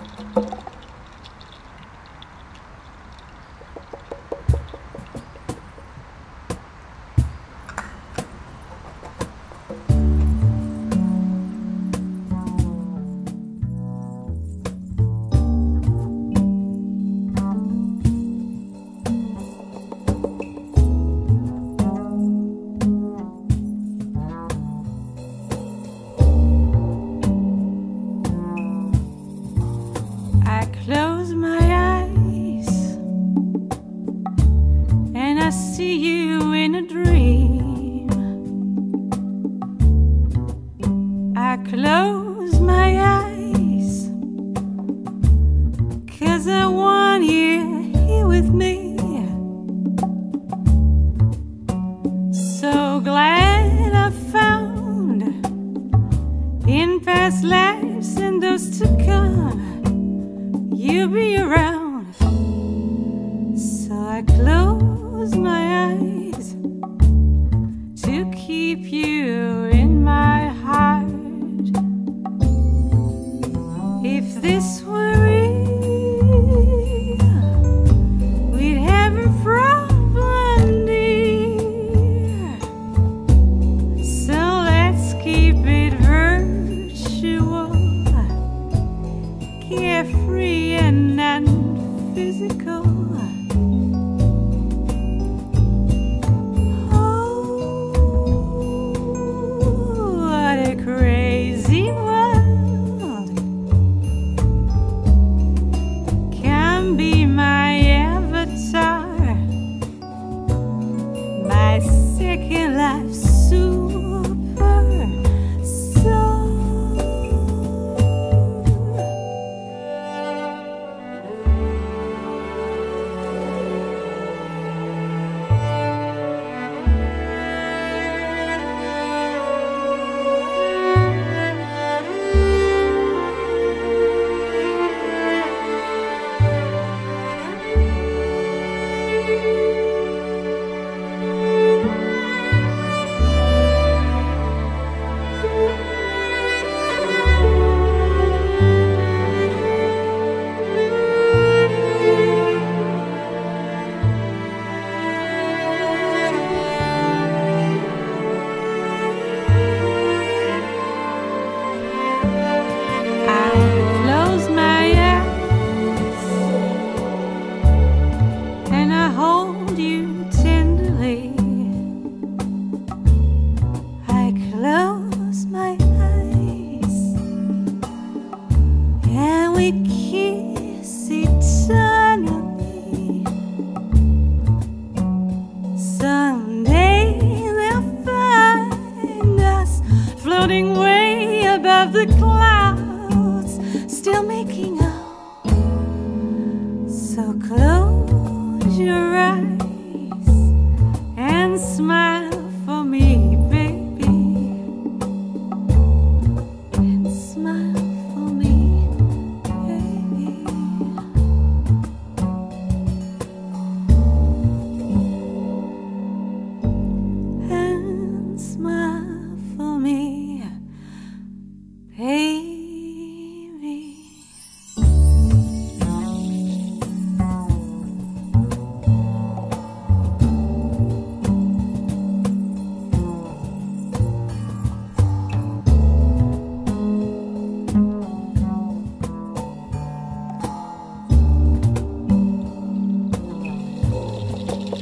I close my eyes and I see you in a dream. I close my eyes cause I want you here with me. So glad I found in past lives and those to come you'll be around. So I close my my second life us floating way you